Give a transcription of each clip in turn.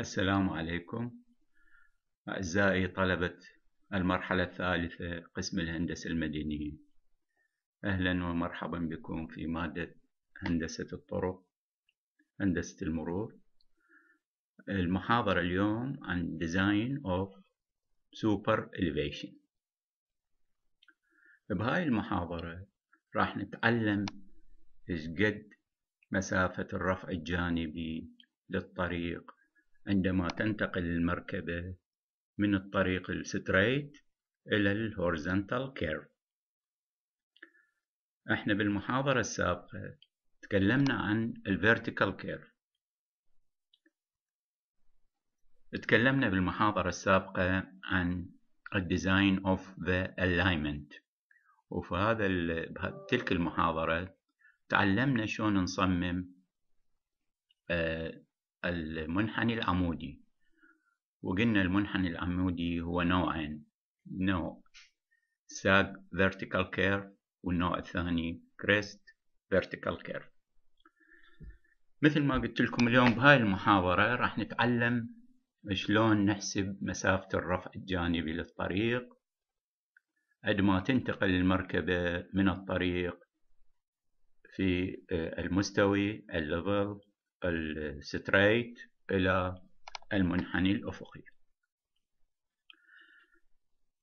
السلام عليكم. أعزائي طلبة المرحلة الثالثة قسم الهندسة المدنية. أهلا ومرحبا بكم في مادة هندسة الطرق هندسة المرور. المحاضرة اليوم عن Design of Super Elevation. بهاي المحاضرة راح نتعلم إيش قد مسافة الرفع الجانبي للطريق عندما تنتقل المركبة من الطريق ال straight إلى ال horizontal curve. إحنا بالمحاضرة السابقة تكلمنا عن ال vertical curve. تكلمنا بالمحاضرة السابقة عن ال design of the alignment. وفي هذا تلك المحاضرة تعلمنا شلون نصمم آه المنحني العمودي. وقلنا المنحني العمودي هو نوعين نوع ساق vertical curve والنوع الثاني crest vertical curve. مثل ما قلت لكم اليوم بهاي المحاضرة راح نتعلم شلون نحسب مسافة الرفع الجانبي للطريق. عندما تنتقل المركبة من الطريق في المستوي ال level ال straight إلى المنحني الأفقي.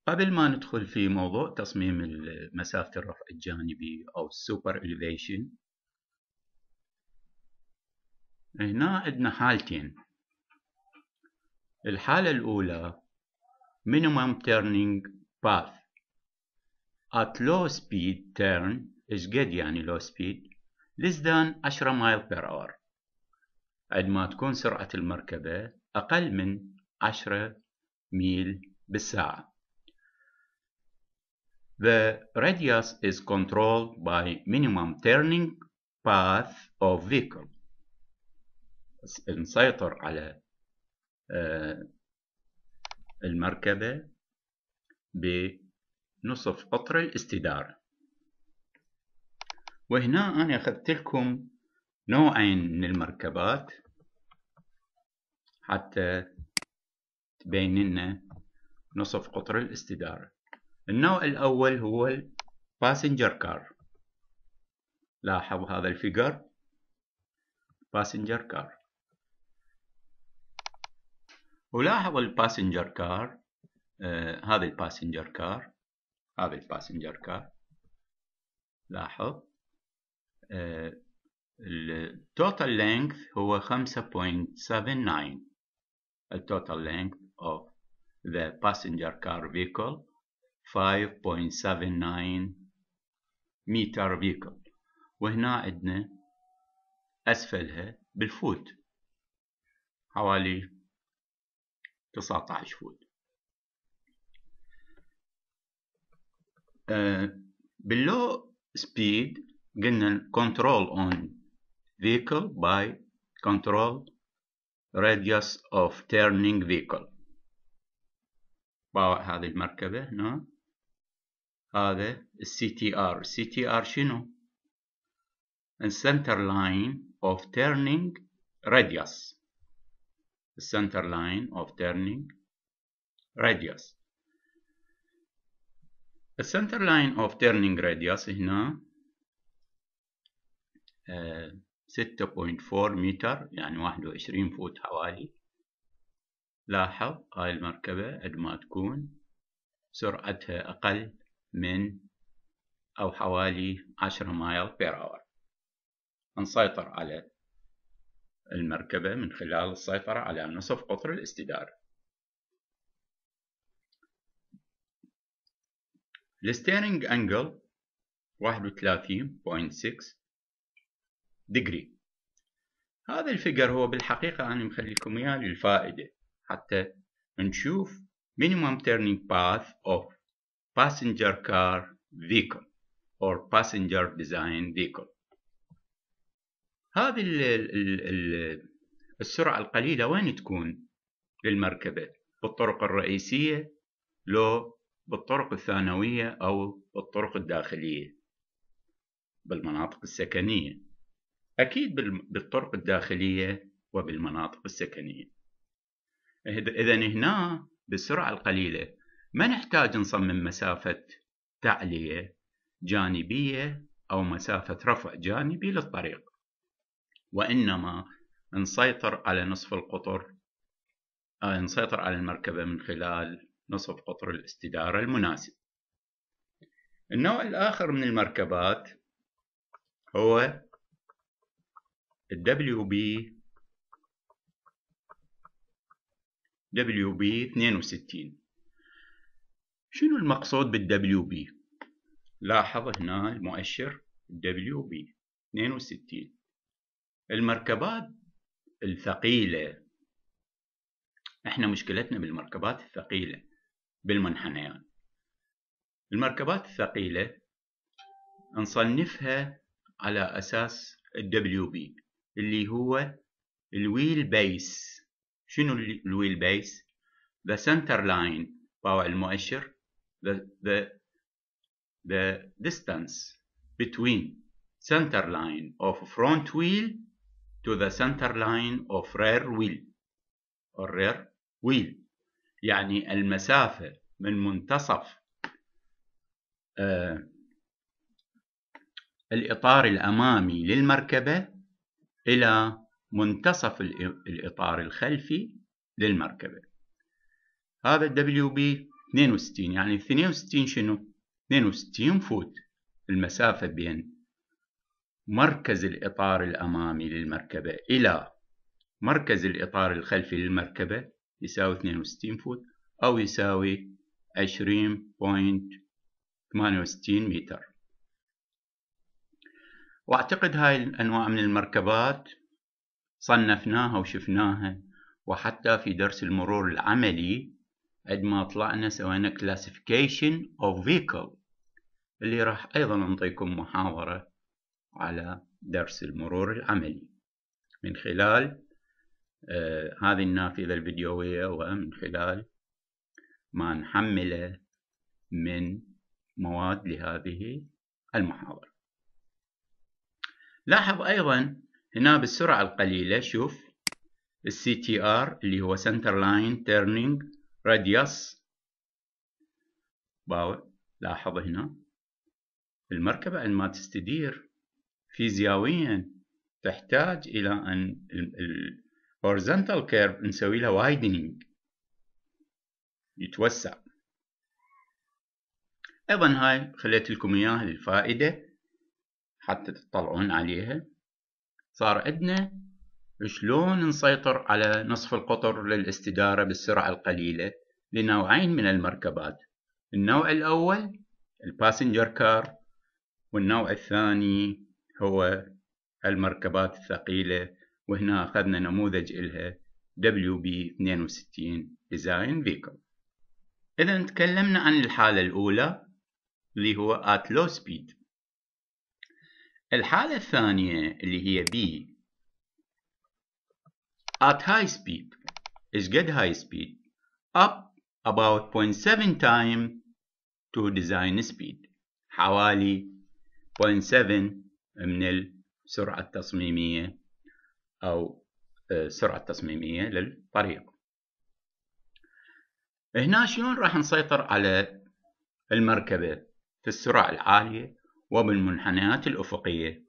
قبل ما ندخل في موضوع تصميم مسافة الرفع الجانبي أو ال superelevation هنا عندنا حالتين. الحالة الأولى minimum turning path. At low speed turn إيش قد يعني low speed less than 10 مايل per hour. عندما تكون سرعة المركبة أقل من 10 ميل بالساعة. The radius is controlled by minimum turning path of vehicle. نسيطر على المركبة بنصف قطر الاستدارة وهنا أنا أخذت لكم نوعين من المركبات حتى تبين لنا نصف قطر الاستدارة. النوع الأول هو الباسنجر كار لاحظ هذا ال figure. passenger car ولاحظ ال passenger car آه هذا ال passenger car هذا ال passenger car لاحظ آه ال total length هو 5.79 ال total length of the passenger car vehicle 5.79 meter vehicle وهنا عندنا أسفلها بال foot حوالي 19 foot uh, بال low speed قلنا control on vehicle by control radius of turning vehicle باوع هذه المركبة هنا هذا السي تي ار السي تي ار شنو center line of turning radius center line of turning radius center line of turning radius هنا 6.4 متر يعني 21 فوت حوالي. لاحظ هاي المركبة عندما تكون سرعتها أقل من أو حوالي 10 mile per hour نسيطر على المركبة من خلال السيطرة على نصف قطر الاستدارة ال steering angle 31.6 degree هذا الفيجر هو بالحقيقة أنا مخليكم إياه للفائدة. حتى نشوف minimum turning path of passenger car vehicle or passenger design vehicle. هذه السرعة القليلة وين تكون؟ للمركبة. بالطرق الرئيسية؟ لو بالطرق الثانوية أو بالطرق الداخلية. بالمناطق السكنية. أكيد بالطرق الداخلية وبالمناطق السكنية. إذا هنا بالسرعة القليلة ما نحتاج نصمم مسافة تعلية جانبية أو مسافة رفع جانبي للطريق. وإنما نسيطر على نصف القطر آه، نسيطر على المركبة من خلال نصف قطر الاستدارة المناسب. النوع الآخر من المركبات هو ال WB WB 62 شنو المقصود بال WB لاحظ هنا المؤشر WB 62 المركبات الثقيلة. إحنا مشكلتنا بالمركبات الثقيلة بالمنحنيات. المركبات الثقيلة نصنفها على أساس ال WB اللي هو ال wheel base شنو ال wheel base the center line باوع المؤشر the, the, the distance between center line of front wheel to the center line of rear wheel or rear wheel يعني المسافة من منتصف آه الإطار الأمامي للمركبة إلى منتصف الإطار الخلفي للمركبة هذا ال WB 62 يعني 62 شنو؟ 62 foot المسافة بين مركز الإطار الأمامي للمركبة إلى مركز الإطار الخلفي للمركبة يساوي 62 فوت أو يساوي 20.68 متر واعتقد هاي الأنواع من المركبات صنفناها وشفناها وحتى في درس المرور العملي عندما طلعنا سوينا classification of vehicle اللي راح أيضا نعطيكم محاضرة على درس المرور العملي. من خلال آه هذه النافذة الفيديوية ومن خلال ما نحمله من مواد لهذه المحاضرة لاحظ أيضا هنا بالسرعة القليلة شوف ال CTR اللي هو center line turning radius باوع لاحظ هنا. المركبة عندما تستدير فيزيائيا تحتاج إلى أن ال horizontal curve نسوي لها widening يتوسع. أيضا هاي خليت لكم إياها للفائدة. حتى تطلعون عليها. صار عندنا شلون نسيطر على نصف القطر للاستدارة بالسرعة القليلة لنوعين من المركبات. النوع الأول الباسنجر كار والنوع الثاني هو المركبات الثقيلة وهنا أخذنا نموذج إلها WB62 Design Vehicle. إذا تكلمنا عن الحالة الأولى اللي هو at low speed. الحالة الثانية اللي هي B. At high speed. is get high speed? Up about 0.7 time to design speed. حوالي 0.7 من السرعة التصميمية أو السرعة التصميمية للطريق. هنا شلون راح نسيطر على المركبة في السرعة العالية؟ وبالمنحنيات الأفقية.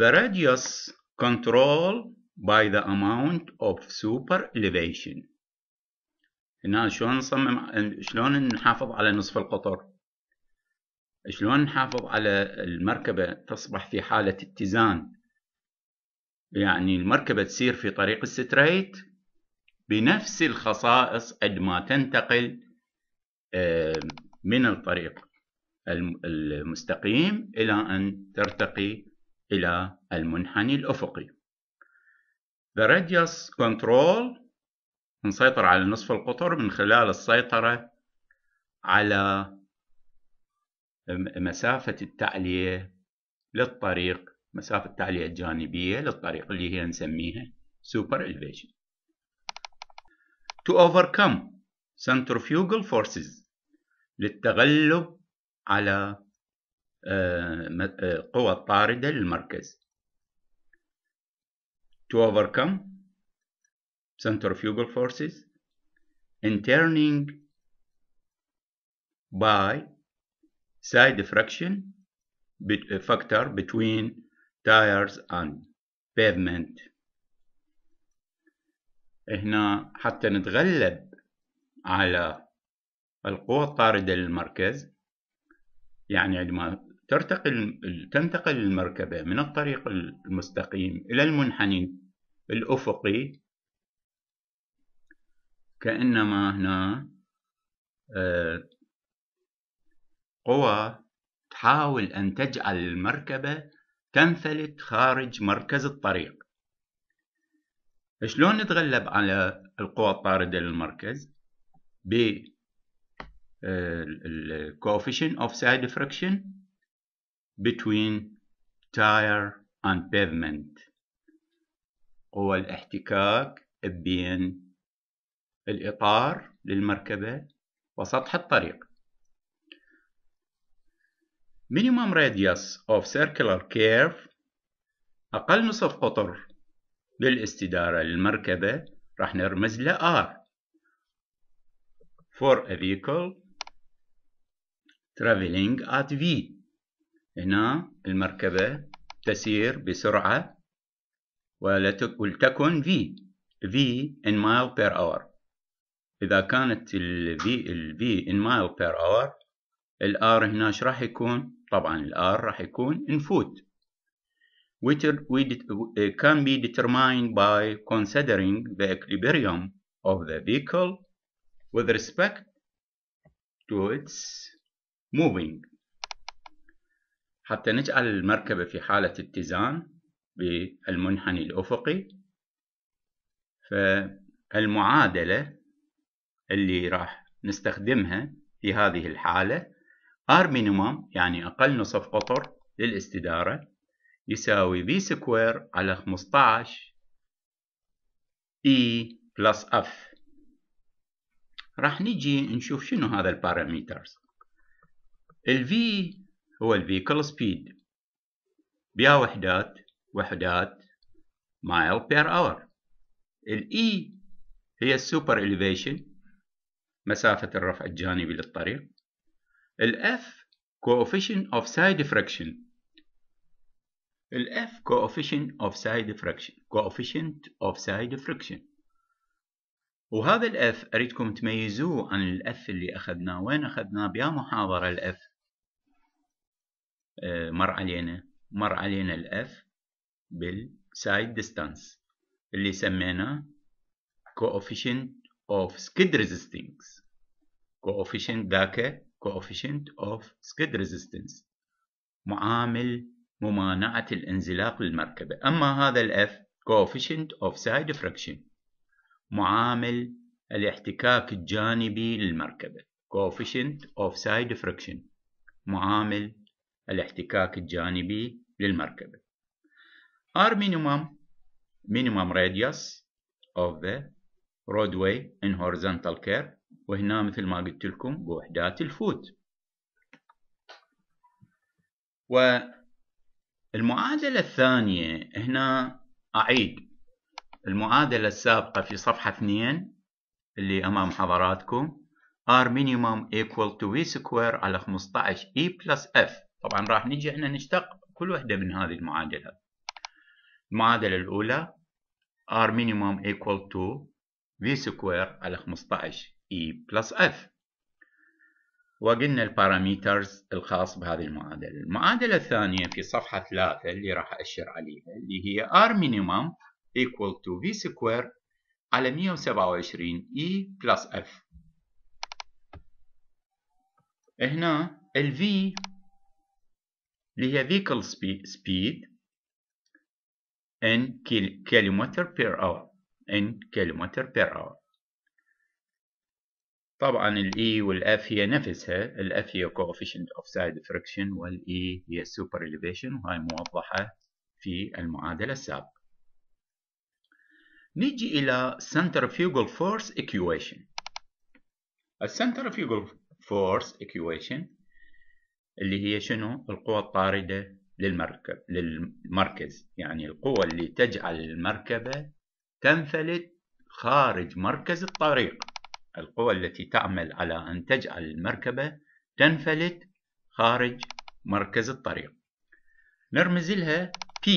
The radius control by the amount of super elevation. هنا شلون نصمم شلون نحافظ على نصف القطر؟ شلون نحافظ على المركبة تصبح في حالة اتزان؟ يعني المركبة تسير في طريق الستريت بنفس الخصائص عندما تنتقل آه، من الطريق المستقيم إلى أن ترتقي إلى المنحني الأفقي. The radius control نسيطر على نصف القطر من خلال السيطرة على مسافة التعلية للطريق مسافة التعلية الجانبية للطريق اللي هي نسميها super elevation. To overcome centrifugal forces للتغلب على آه، آه، قوى الطاردة للمركز to overcome centrifugal forces in turning by side friction factor between tires and pavement هنا حتى نتغلب على القوة الطاردة للمركز يعني عندما ترتقي تنتقل المركبة من الطريق المستقيم إلى المنحني الأفقي كأنما هنا آه، قوى تحاول أن تجعل المركبة تنفلت خارج مركز الطريق. شلون نتغلب على القوى الطاردة للمركز؟ Coefficient of side friction between tire and pavement قوى الاحتكاك بين الإطار للمركبة وسطح الطريق minimum radius of circular curve أقل نصف قطر للاستدارة للمركبة راح نرمز له R for a vehicle traveling at V هنا المركبة تسير بسرعة ولتكن V V in mile per hour إذا كانت ال V ال V in mile per hour ال R هنا إيش راح يكون؟ طبعا ال R راح يكون in foot which can be determined by considering the equilibrium of the vehicle with respect to its moving حتى نجعل المركبة في حالة اتزان بالمنحني الأفقي. فالمعادلة اللي راح نستخدمها في هذه الحالة R minimum يعني أقل نصف قطر للاستدارة يساوي V square على 15 E plus F. راح نجي نشوف شنو هذا ال parameters ال V هو ال vehicle speed بها وحدات وحدات mile per hour ال E هي ال superelevation مسافة الرفع الجانبي للطريق ال F coefficient of side friction ال F coefficient of side friction coefficient of side friction وهذا ال F أريدكم تميزوه عن ال F اللي أخذناه وين أخذناه بيا محاضرة ال F آه، مر علينا مر علينا ال F بالسايد distance اللي سميناه coefficient of skid resistance coefficient ذاك coefficient of skid resistance معامل ممانعة الانزلاق للمركبة أما هذا ال F coefficient of side friction معامل الاحتكاك الجانبي للمركبة coefficient of side friction معامل الاحتكاك الجانبي للمركبة. R minimum minimum radius of the roadway in horizontal curve وهنا مثل ما قلت لكم بوحدات الفوت. والمعادلة الثانية هنا أعيد. المعادلة السابقة في صفحة 2 اللي أمام حضراتكم R minimum equal to V square على 15 E plus F. طبعا راح نجي إحنا نشتق كل وحدة من هذه المعادلات المعادلة الأولى R minimum equal to V square على 15 E plus F. وقلنا البارامترز الخاص بهذه المعادلة. المعادلة الثانية في صفحة 3 اللي راح أشر عليها اللي هي R minimum equal to V square على 127 E plus F. هنا ال V اللي هي vehicle speed in kilometer per hour in kilometer per hour طبعا ال E وال F هي نفسها ال F هي coefficient of side friction وال E هي super elevation وهاي موضحة في المعادلة السابقة نيجي إلى centrifugal force equation centrifugal force equation اللي هي شنو؟ القوة الطاردة للمركب للمركز. يعني القوة اللي تجعل المركبة تنفلت خارج مركز الطريق. القوى التي تعمل على أن تجعل المركبة تنفلت خارج مركز الطريق. نرمز لها P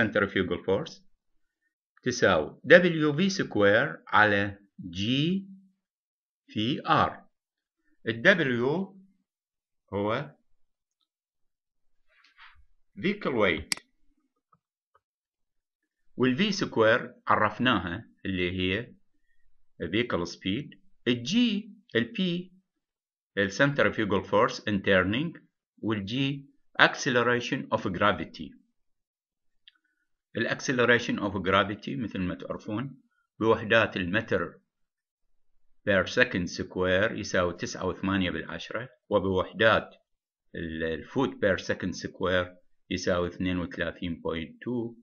centrifugal force تساوي W V square على G في R. ال W هو vehicle weight وال V square عرفناها اللي هي vehicle speed ال P ال centrifugal force in turning وال G acceleration of gravity ال acceleration of gravity مثل ما تعرفون بوحدات المتر per second square يساوي تسعة وثمانية بالعشرة وبوحدات ال foot per second square يساوي اثنين وثلاثين point two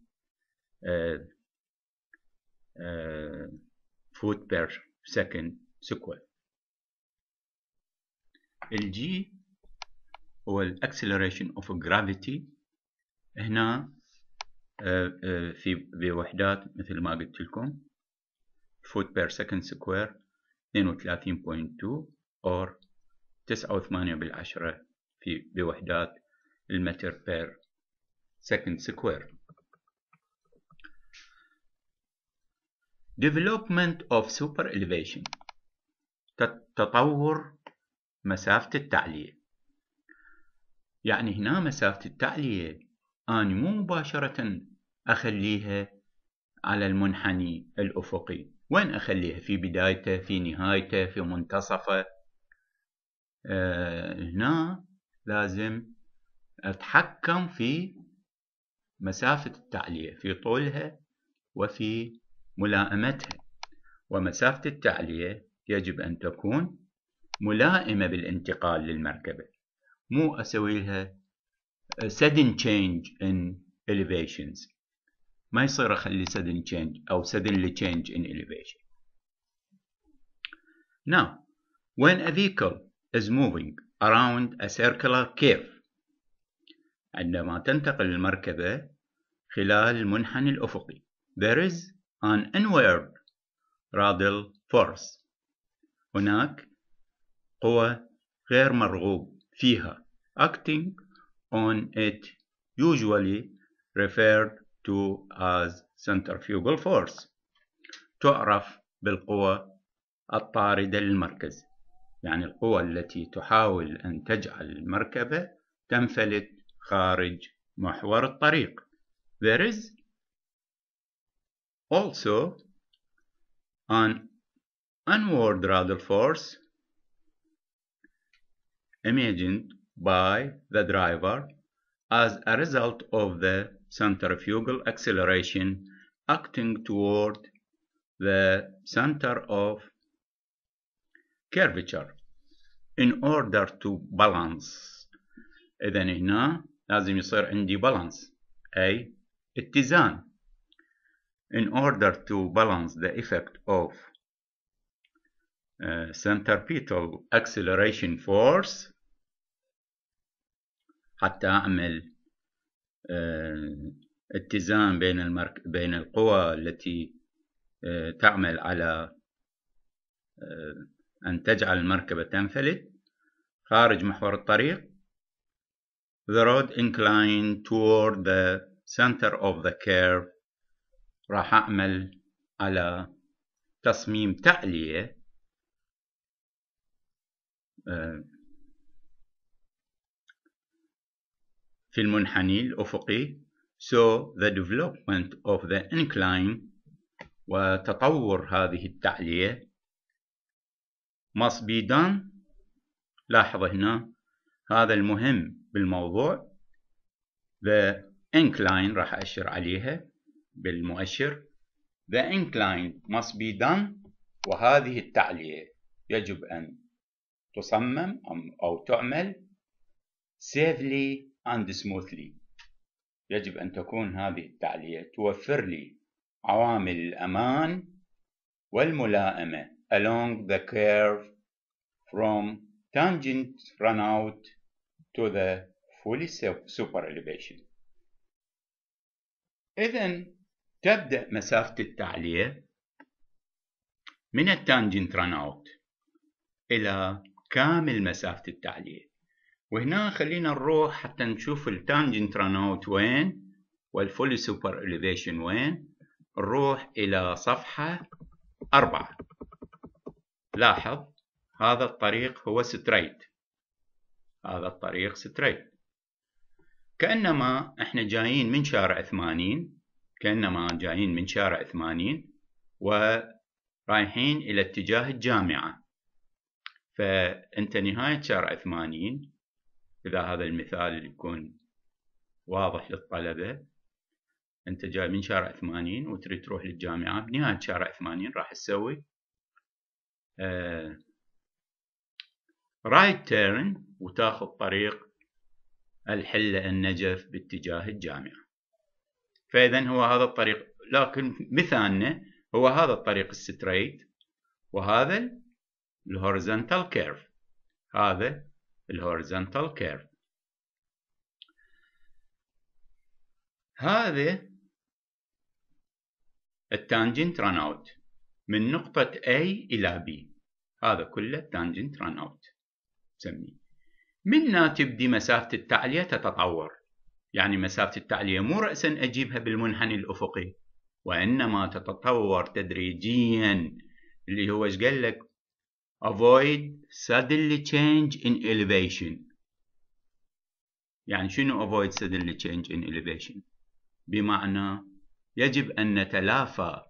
foot per second square ال g هو ال acceleration of gravity هنا آه، آه، في بوحدات مثل ما قلت لكم foot per second square 32.2 or 9.8 بالعشرة في بوحدات المتر per second square development of super elevation. تطور مسافة التعلية يعني هنا مسافة التعلية أنا مو مباشرة أخليها على المنحني الأفقي. وين أخليها؟ في بدايته في نهايته في منتصفه. أه هنا لازم أتحكم في مسافة التعلية في طولها وفي ملائمتها. ومسافة التعلية يجب أن تكون ملائمة بالانتقال للمركبة. مو أسوي لها sudden change in elevations. ما يصير اخلي sudden change أو suddenly change in elevation now when a vehicle is moving around a circular curve عندما تنتقل المركبة خلال المنحنى الأفقي there is an inward radial force هناك قوة غير مرغوب فيها acting on it usually referred to as centrifugal force تعرف بالقوى الطاردة للمركز يعني القوى التي تحاول أن تجعل المركبة تنفلت خارج محور الطريق There is also an onward radial force imagined by the driver as a result of the centrifugal acceleration acting toward the center of curvature in order to balance إذا هنا لازم يصير عندي balance أي اتزان in order to balance the effect of uh, centripetal acceleration force حتى أعمل آه، اتزان بين المرك... بين القوى التي آه، تعمل على آه، أن تجعل المركبة تنفلت. خارج محور الطريق. The road inclined toward the center of the curve. راح أعمل على تصميم تعلية في المنحني الأفقي so the development of the incline وتطور هذه التعلية must be done. لاحظ هنا هذا المهم بالموضوع. The incline راح أشر عليها بالمؤشر. The incline must be done. وهذه التعلية يجب أن تصمم أو تعمل safely and smoothly. يجب أن تكون هذه التعلية توفر لي عوامل الأمان والملائمة along the curve from tangent runout to the fully super elevation. إذا تبدأ مسافة التعلية من ال tangent runout إلى كامل مسافة التعلية. وهنا خلينا نروح حتى نشوف ال tangent runout وين وال fully super elevation وين. نروح إلى صفحة أربعة. لاحظ هذا الطريق هو straight هذا الطريق straight كأنما إحنا جايين من شارع ثمانين كأنما جايين من شارع ثمانين ورايحين إلى اتجاه الجامعة. فأنت نهاية شارع ثمانين إذا هذا المثال يكون واضح للطلبة. أنت جاي من شارع ثمانين وتريد تروح للجامعة. بنهاية شارع ثمانين راح تسوي right turn وتاخذ طريق الحلة النجف باتجاه الجامعة. فإذا هو هذا الطريق. لكن مثالنا هو هذا الطريق ال straight وهذا ال horizontal curve هذا ال horizontal curve هذا ال tangent runout من نقطة A إلى B. هذا كله tangent runout نسميه. منا تبدي مسافة التعلية تتطور. يعني مسافة التعلية مو رأسا أجيبها بالمنحني الأفقي. وإنما تتطور تدريجيا. اللي هو إيش قال لك؟ Avoid suddenly change in elevation يعني شنو avoid suddenly change in elevation بمعنى يجب أن نتلافى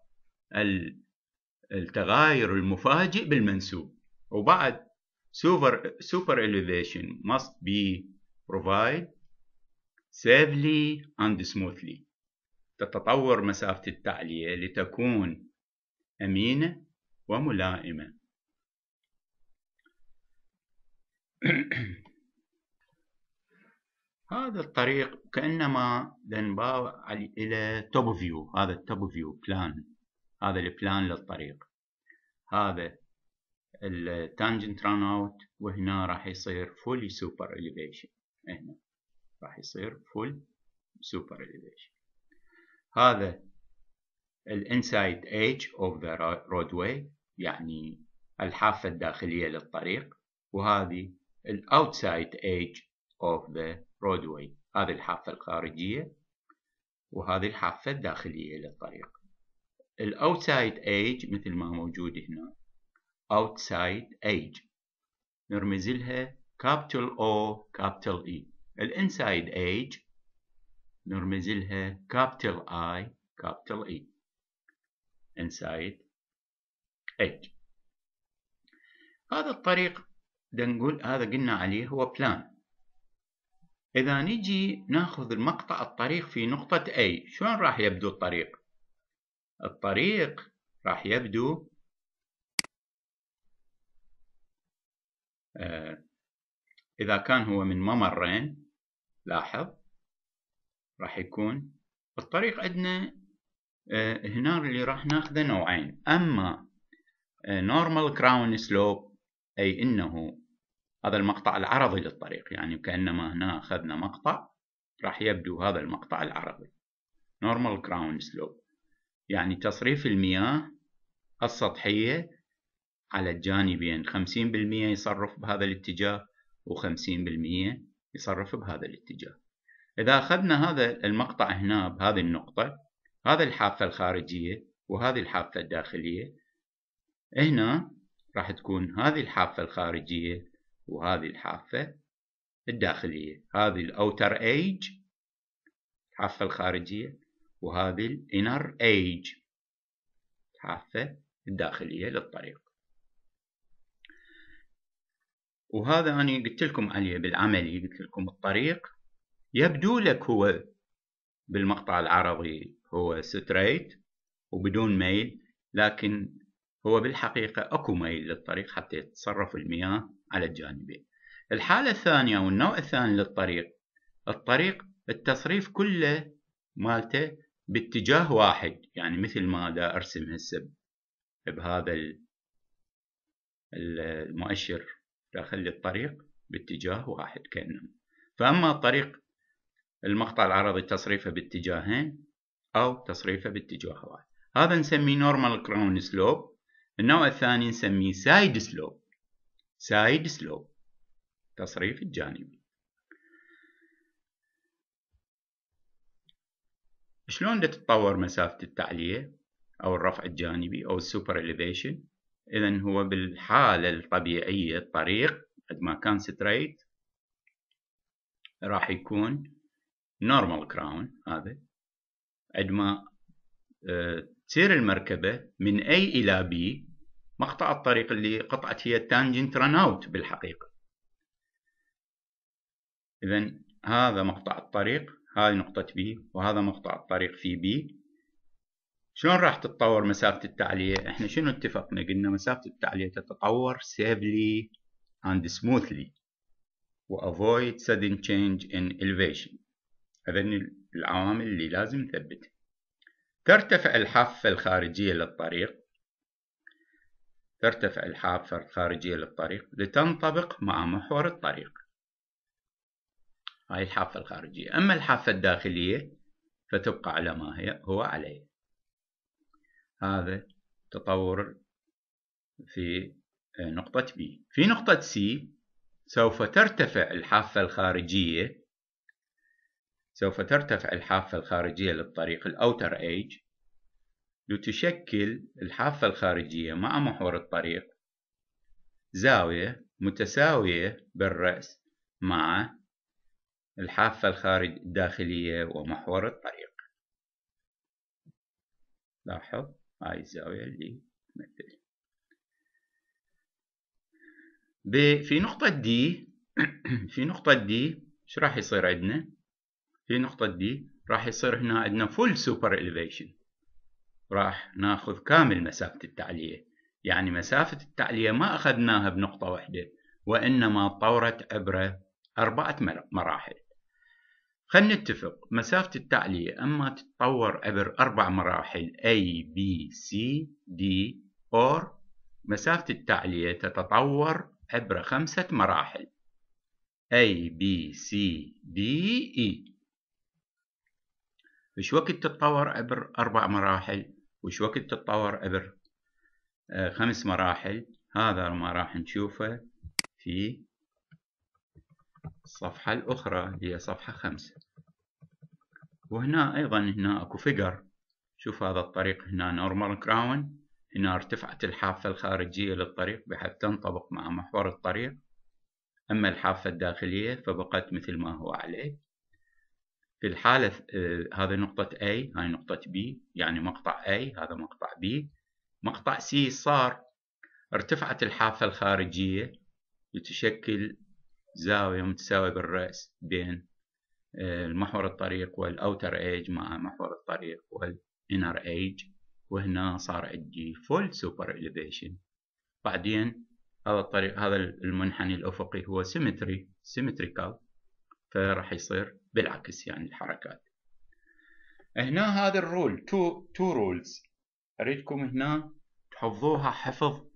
التغاير المفاجئ بالمنسوب وبعد super, super elevation must be provided safely and smoothly تتطور مسافة التعلية لتكون أمينة وملائمة هذا الطريق كأنما دنباو إلى top view هذا ال top view plan هذا ال plan للطريق. هذا ال tangent runout وهنا راح يصير fully super elevation هنا راح يصير full super elevation هذا ال inside edge of the roadway يعني الحافة الداخلية للطريق. وهذه ال outside edge of the roadway هذه الحافة الخارجية وهذه الحافة الداخلية للطريق ال outside edge مثل ما موجود هنا. outside edge نرمز لها capital O capital E. ال inside edge نرمز لها capital I capital E. inside edge هذا الطريق نقول هذا قلنا عليه هو plan إذا نجي ناخذ المقطع الطريق في نقطة A شلون راح يبدو الطريق؟ الطريق راح يبدو آه، إذا كان هو من ممرين لاحظ راح يكون الطريق عندنا آه، هنا اللي راح ناخذه نوعين أما normal crown slope أي إنه هذا المقطع العرضي للطريق يعني كأنما هنا أخذنا مقطع راح يبدو هذا المقطع العرضي normal crown slope يعني تصريف المياه السطحية على الجانبين خمسين بالمية يصرف بهذا الاتجاه وخمسين بالمية يصرف بهذا الاتجاه. إذا أخذنا هذا المقطع هنا بهذه النقطة هذا الحافة الخارجية وهذه الحافة الداخلية هنا راح تكون هذه الحافة الخارجية وهذه الحافة الداخلية. هذه ال outer edge الحافة الخارجية وهذه ال inner edge الحافة الداخلية للطريق. وهذا أنا قلت لكم عليه بالعملي قلت لكم الطريق. يبدو لك هو بالمقطع العرضي هو straight وبدون ميل لكن هو بالحقيقة أكو ميل للطريق حتى يتصرف المياه. على الجانبين الحالة الثانية أو النوع الثاني للطريق الطريق التصريف كله مالته باتجاه واحد يعني مثل ما دا أرسم هسه بهذا المؤشر داخل الطريق باتجاه واحد كأنه. فأما الطريق المقطع العرضي تصريفه باتجاهين أو تصريفه باتجاه واحد. هذا نسميه normal crown slope النوع الثاني نسميه side slope side slope تصريف الجانبي شلون تتطور مسافة التعلية أو الرفع الجانبي أو ال super elevation؟ إذا هو بالحالة الطبيعية الطريق قد ما كان straight راح يكون normal crown هذا عندما آه، تصير المركبة من A إلى B مقطع الطريق اللي قطعت هي ال tangent run out بالحقيقة. إذا هذا مقطع الطريق هذه نقطة B وهذا مقطع الطريق في B. شلون راح تتطور مسافة التعلية؟ إحنا شنو اتفقنا؟ قلنا مسافة التعلية تتطور safely and smoothly و avoid sudden change in elevation. هذين العوامل اللي لازم نثبتها. ترتفع الحافة الخارجية للطريق. ترتفع الحافة الخارجية للطريق لتنطبق مع محور الطريق. هاي الحافة الخارجية. أما الحافة الداخلية فتبقى على ما هي هو عليه. هذا تطور في نقطة B. في نقطة C سوف ترتفع الحافة الخارجية سوف ترتفع الحافة الخارجية للطريق الأوتر ايج لتشكل الحافة الخارجية مع محور الطريق. زاوية متساوية بالرأس مع الحافة الخارج الداخلية ومحور الطريق. لاحظ؟ هاي الزاوية اللي تمثل في نقطة D في نقطة D إيش راح يصير عندنا؟ في نقطة D راح يصير هنا عندنا full super elevation راح ناخذ كامل مسافة التعلية. يعني مسافة التعلية ما أخذناها بنقطة واحدة وإنما طورت عبر أربعة مراحل. خلينا نتفق مسافة التعلية أما تتطور عبر أربع مراحل A, B, C, D or مسافة التعلية تتطور عبر خمسة مراحل. A, B, C, D, E. وش وقت تتطور عبر أربع مراحل؟ وش وقت تتطور عبر؟ آه، خمس مراحل. هذا ما راح نشوفه في الصفحة الأخرى هي صفحة خمسة. وهنا أيضا هنا أكو figure شوف هذا الطريق هنا normal crown هنا ارتفعت الحافة الخارجية للطريق بحيث تنطبق مع محور الطريق. أما الحافة الداخلية فبقت مثل ما هو عليه. في الحالة آه، هذه نقطة A هاي نقطة B يعني مقطع A هذا مقطع B. مقطع C صار ارتفعت الحافة الخارجية لتشكل زاوية متساوية بالرأس بين آه، المحور الطريق وال outer edge مع محور الطريق وال inner edge وهنا صار عندي full super elevation بعدين هذا الطريق هذا المنحني الأفقي هو symmetry symmetrical فراح يصير بالعكس يعني الحركات. هنا هذا ال rule two two rules أريدكم هنا تحفظوها حفظ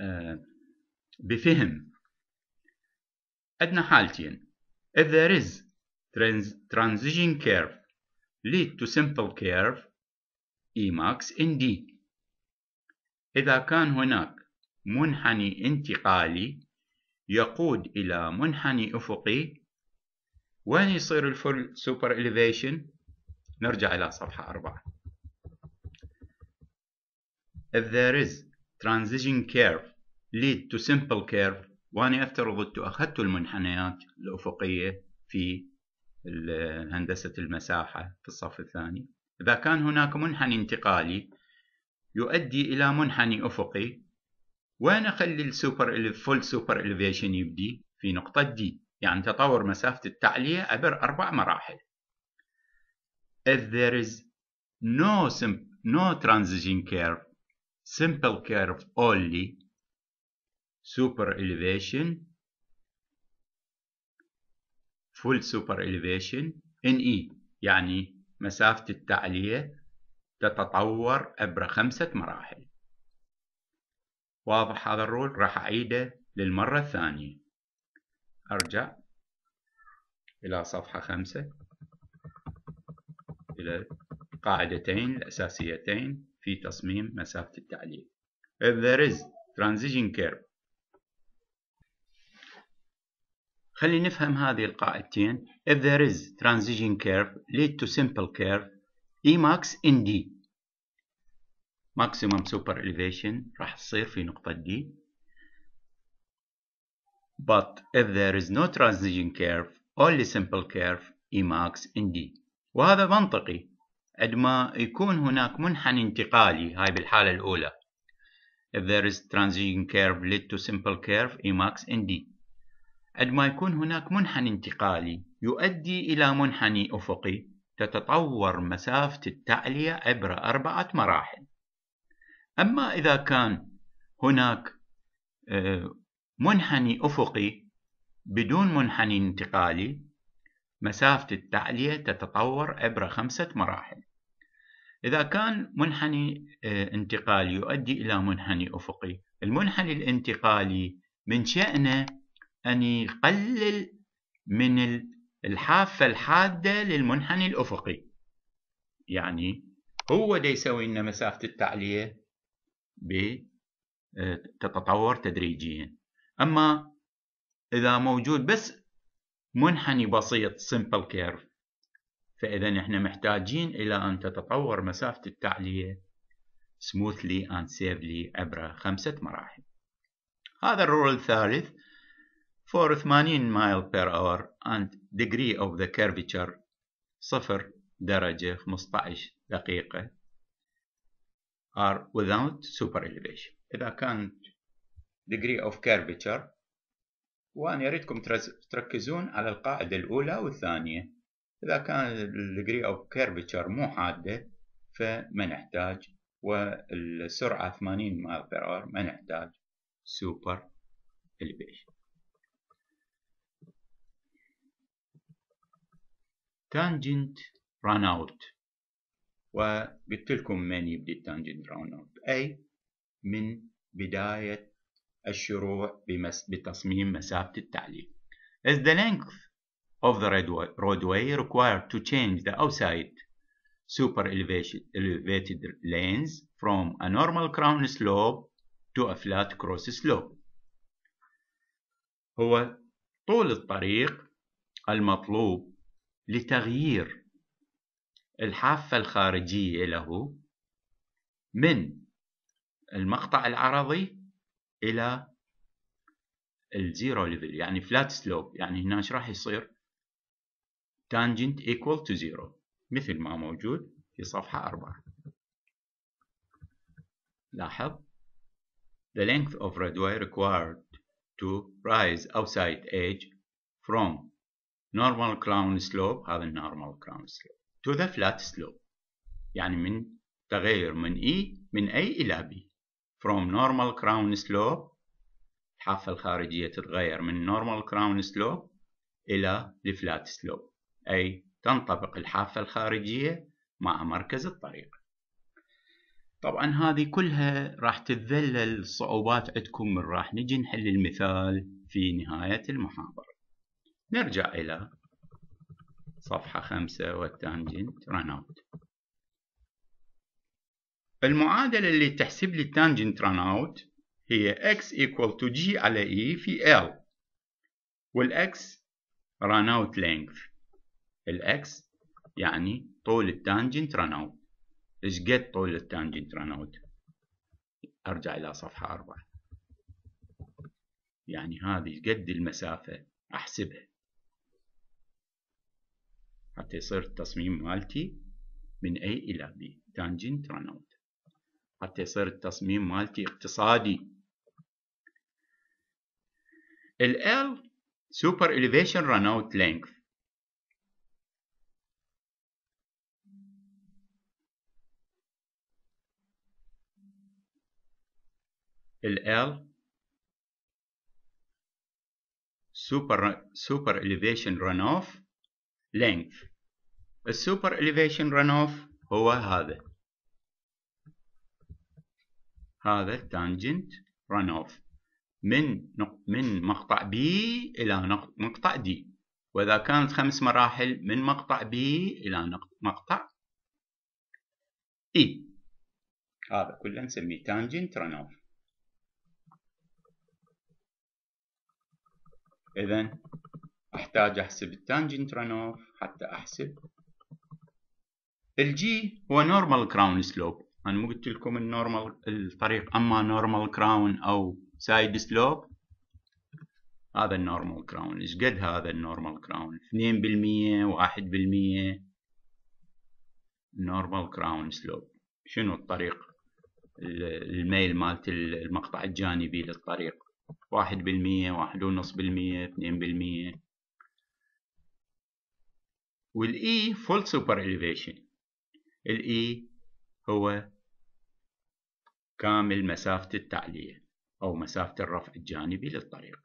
آه بفهم. عندنا حالتين. If there is trans transition curve lead to simple curve Emax in D. إذا كان هناك منحني انتقالي يقود إلى منحني أفقي. وين يصير ال full super elevation؟ نرجع إلى صفحة أربعة. If there is transition curve lead to simple curve وأنا أفترض أنتم أخذتوا المنحنيات الأفقية في هندسة المساحة في الصف الثاني. إذا كان هناك منحني انتقالي يؤدي إلى منحني أفقي. وين أخلي ال super ال full super elevation يبدي؟ في نقطة D يعني تطور مسافة التعلية عبر أربع مراحل. If there is no, no transition curve simple curve only super elevation full super elevation in E. يعني مسافة التعلية تتطور عبر خمسة مراحل. واضح هذا الرول راح أعيده للمرة الثانية. أرجع إلى صفحة خمسة إلى قاعدتين الأساسيتين في تصميم مسافة التعليق. If there is transition curve. خلينا نفهم هذه القاعدتين. If there is transition curve lead to simple curve. Emax in D. maximum super elevation راح تصير في نقطة D but if there is no transition curve only simple curve Emax in D وهذا منطقي. عندما يكون هناك منحنى انتقالي هاي بالحالة الأولى. If there is transition curve lead to simple curve Emax in D عندما يكون هناك منحنى انتقالي يؤدي إلى منحنى أفقي تتطور مسافة التعلية عبر أربعة مراحل. أما إذا كان هناك آه، منحني أفقي بدون منحني انتقالي مسافة التعلية تتطور عبر خمسة مراحل. إذا كان منحني آه، انتقالي يؤدي إلى منحني أفقي المنحني الانتقالي من شأنه أن يقلل من الحافة الحادة للمنحني الأفقي. يعني هو دا يسوي لنا مسافة التعلية بتتطور آه، تدريجيا. أما إذا موجود بس منحني بسيط simple curve فإذا نحن محتاجين إلى أن تتطور مسافة التعلية smoothly and safely عبر خمسة مراحل. هذا الرول الثالث for 80 mile per hour and degree of the curvature صفر درجة 15 دقيقة. Are without super elevation إذا كان degree of curvature وأنا أريدكم تركزون على القاعدة الأولى والثانية. إذا كان degree of curvature مو حادة فما نحتاج. والسرعة 80 mile per hour ما نحتاج super elevation tangent run out. وقلت لكم من يبدي التانجنت run out أي من بداية الشروع بتصميم مسافة التعليق as the length of the roadway required to change the outside super elevated lanes from a normal crown slope to a flat cross slope هو طول الطريق المطلوب لتغيير الحافة الخارجية له من المقطع العرضي إلى ال zero level يعني flat slope يعني هنا إيش راح يصير؟ tangent equal to zero مثل ما موجود في صفحة أربعة. لاحظ؟ the length of roadway required to rise outside edge from normal crown slope هذا normal crown slope. To the flat slope يعني من تغير من E من A إلى B from normal crown slope الحافة الخارجية تتغير من normal crown slope إلى flat slope. أي تنطبق الحافة الخارجية مع مركز الطريق. طبعا هذه كلها راح تتذلل الصعوبات عندكم من راح نجي نحل المثال في نهاية المحاضرة. نرجع إلى صفحة خمسة وال tangent run out المعادلة اللي تحسب لي ال tangent run out هي x equal to g على e في l. وال x run out length. ال x يعني طول ال tangent run out إيش قد طول ال tangent run out أرجع إلى صفحة أربعة. يعني هذه قد المسافة. أحسبها. حتى يصير التصميم مالتي من A إلى B tangent run out حتى يصير التصميم مالتي اقتصادي. ال L elevation run out length. ال L super super elevation runoff length. السوبر elevation runoff هو هذا. هذا ال tangent run off من من مقطع B إلى مقطع D. وإذا كانت خمس مراحل من مقطع B إلى مقطع E. هذا كله نسميه tangent run off إذا أحتاج أحسب ال tangent run off حتى أحسب الجي هو normal crown slope أنا مو قلت لكم ال normal الطريق أما normal crown أو side slope هذا ال normal crown إيش قد هذا ال normal crown 2% 1% normal crown slope شنو الطريق؟ الميل مالت المقطع الجانبي للطريق. واحد بالمية واحد ونص بالمية اثنين بالمية. وال E full superelevation ال E هو كامل مسافة التعلية أو مسافة الرفع الجانبي للطريق.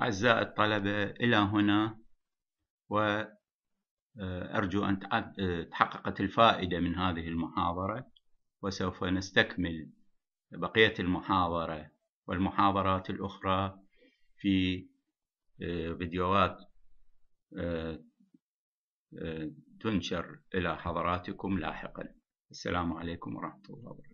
أعزائي الطلبة إلى هنا وأرجو أن تحققت الفائدة من هذه المحاضرة وسوف نستكمل بقية المحاضرة والمحاضرات الأخرى في فيديوهات تنشر إلى حضراتكم لاحقا. السلام عليكم ورحمة الله وبركاته.